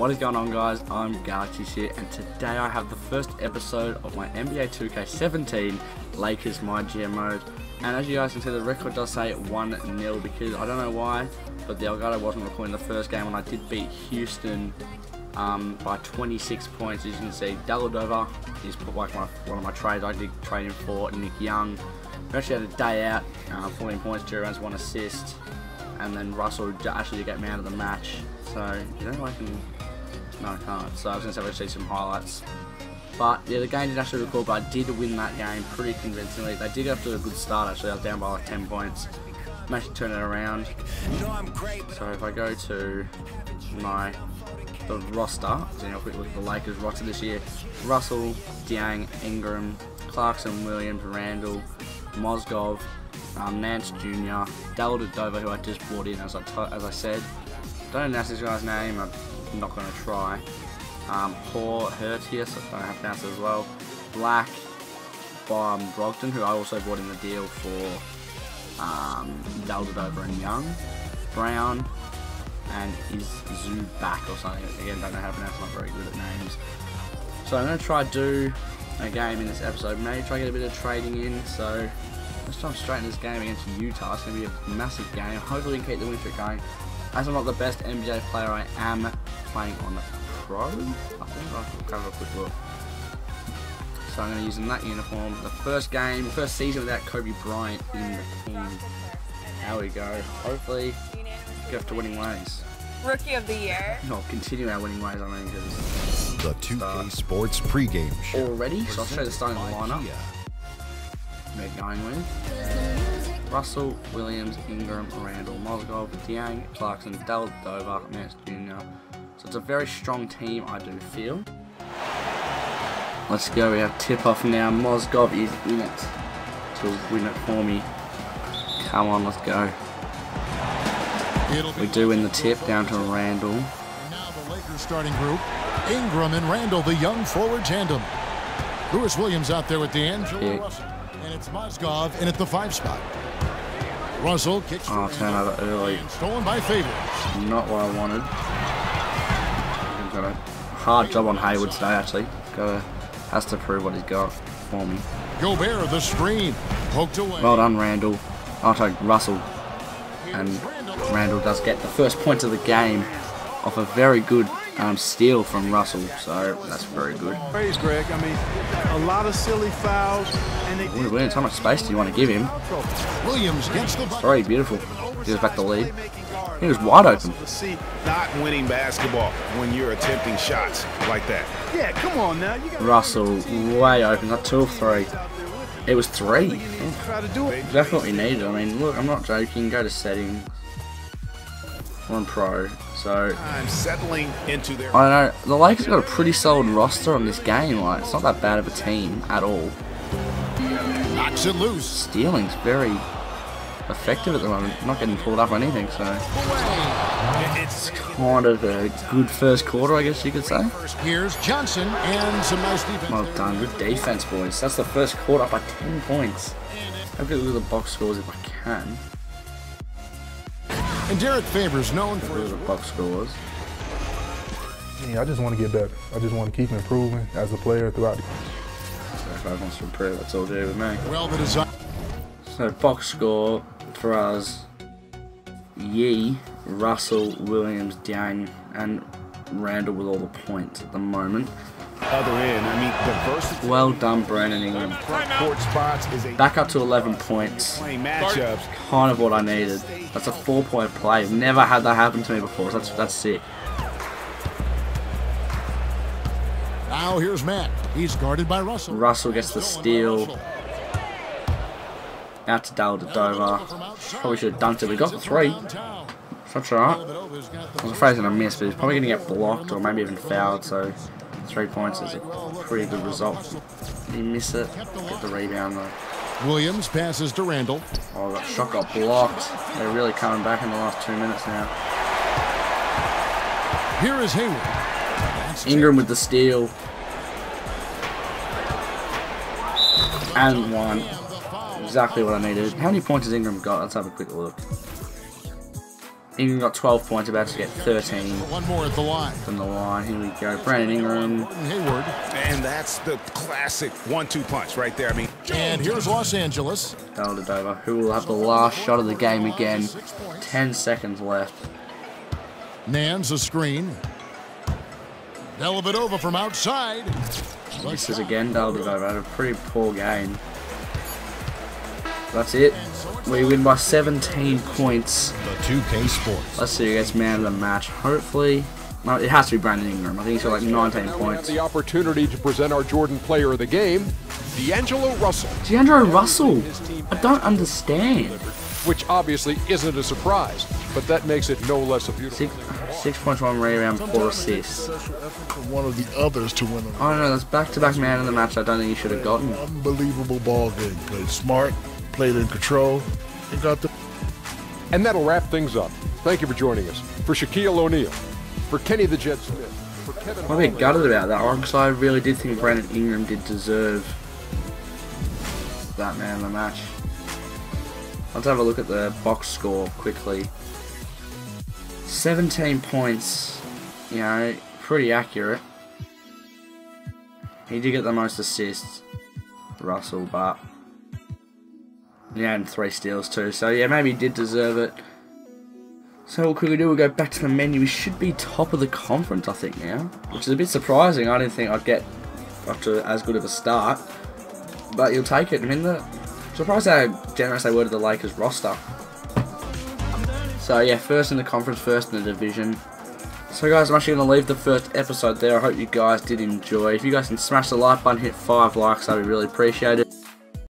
What is going on guys, I'm Galaxy here and today I have the first episode of my NBA 2K17 Lakers My GM mode and as you guys can see the record does say 1-0 because I don't know why but the Elgato wasn't recording the first game and I did beat Houston um, by 26 points. As you can see Dellavedova is like my, one of my trades. I did trade him for Nick Young. We actually had a day out, uh, 14 points, 2 runs, 1 assist and then Russell actually get man of the match. So you know I can no, I can't. So I was going to say we'll see some highlights. But yeah, the game didn't actually record, but I did win that game pretty convincingly. They did have to a good start actually. I was down by like 10 points. Managed to turn it around. So if I go to my the roster, so you know, quick look at the Lakers roster this year. Russell, Deng, Ingram, Clarkson, Williams, Randle, Mozgov, um, Nance Jr., Dellavedova, who I just brought in as I, as I said. Don't know this guy's name. I'm not going to try. Um, Paul Hurtius, I don't have pronounced it as well. Black, um, Brogdon, who I also bought in the deal for um, Dellavedova and Young. Brown, and is Zubac or something. Again, don't know how to pronounce. I'm not very good at names. So I'm going to try do a game in this episode. Maybe try to get a bit of trading in. So let's jump straight in this game against Utah. It's going to be a massive game. Hopefully, we can keep the win streak going. As I'm not the best NBA player, I am playing on Pro. I think I'll have a quick look. So I'm going to use in that uniform. The first game, first season without Kobe Bryant in the team. There we go. Hopefully, get to winning ways. Rookie of the year. No, continue our winning ways. I mean, because the 2K start. Sports pregame show already. So I'll show you the starting lineup. We're going with Russell, Williams, Ingram, Randle, Mozgov, Deng, Clarkson, Dellavedova, Nance Jr. So it's a very strong team, I do feel. Let's go, we have tip-off now. Mozgov is in it to win it for me. Come on, let's go. We do win the tip down to Randle. Now the Lakers starting group. Ingram and Randle, the young forward tandem. Lewis Williams out there with D'Angelo Russell. And it's Mozgov in at the five spot. Russell kicks oh, turnover early. Stolen by Favors. Not what I wanted. Got a hard job on Hayward today, actually. Got has to prove what he's got for me. Gobert, the screen. Poked away. Well done, Randle. I'll take Russell. And Randle does get the first point of the game off a very good um, steal from Russell, so that's very good. Praise Greg. I mean, a lot of silly fouls, and they. Ooh, Williams, how much space do you want to give him? Williams gets the very beautiful. Gives back the lead. He was wide open. See, not winning basketball when you're attempting shots like that. Yeah, come on now. Russell way open. Not two or three. It was three. Oh. Definitely needed. I mean, look, I'm not joking. Go to settings. On pro. So I'm settling into their I don't know. The Lakers got a pretty solid roster on this game. Like it's not that bad of a team at all. Knocks it loose. Stealing's very effective at the moment. Not getting pulled up or anything. So it's kind of a good first quarter, I guess you could say. Here's Johnson and some nice defense. Well done. Good defense, boys. That's the first quarter by 10 points. A look at the box scores if I can. And Derrick Favors known for his box scores. Yeah, I just want to get better. I just want to keep improving as a player throughout the game. if I want to improve, that's all do with me. Well, the design. So box score for us: Yi, Russell, Williams, Deng, and Randle with all the points at the moment other end. I mean, the first. Well done, Brandon Ingram. Back up to 11 points. Kind of what I needed. That's a four-point play. Never had that happen to me before. So that's that's sick. Now here's Matt. He's guarded by Russell. Russell gets the steal. Out to Dellavedova. Probably should have dunked it. We got the three. That's alright. I was afraid he was going to miss, but he's probably going to get blocked or maybe even fouled, so Three points is a pretty good result. You miss it, get the rebound though. Williams passes to Randle. Oh, that shot got blocked. They're really coming back in the last two minutes now. Here is Hayward. Ingram with the steal. And one. Exactly what I needed. How many points has Ingram got? Let's have a quick look. Ingram got 12 points, about to get 13 One more at the line. from the line. Here we go. Brandon Ingram. Mm, Hayward. And that's the classic one-two punch right there. I mean, And here's Los Angeles. Dellavedova, who will have the last shot of the game again. 10 seconds left. Nance a screen. Dellavedova from outside. This is again. Dellavedova had a pretty poor game. That's it. We win by 17 points. The 2K Sports. Let's see who gets man of the match. Hopefully, no, it has to be Brandon Ingram. I think he's got like 19 Now we have points. the opportunity to present our Jordan player of the game, D'Angelo Russell, DeAndre Russell. I don't understand. which obviously isn't a surprise, but that makes it no less a beautiful Six, thing. six points, one rebound, four assists. Special effort from one of the others to win oh, an I don't know. That's back-to-back man of the match. I don't think he should have gotten. unbelievable ball game. Played smart, played in control, and got the And that'll wrap things up. Thank you for joining us. For Shaquille O'Neal, for Kenny the Jet Smith, for Kevin I'm a bit gutted about that one because I really did think Brandon Ingram did deserve that man of the match. Let's have a look at the box score quickly. 17 points, you know, pretty accurate. He did get the most assists, Russell, but he and three steals too. So yeah, maybe he did deserve it. So what could we do? We'll go back to the menu. We should be top of the conference, I think, now. Which is a bit surprising. I didn't think I'd get off to as good of a start. But you'll take it. I mean, the surprised how generous they were to the Lakers roster. So yeah, first in the conference, first in the division. So guys, I'm actually going to leave the first episode there. I hope you guys did enjoy. If you guys can smash the like button, hit 5 likes, that'd be really appreciated.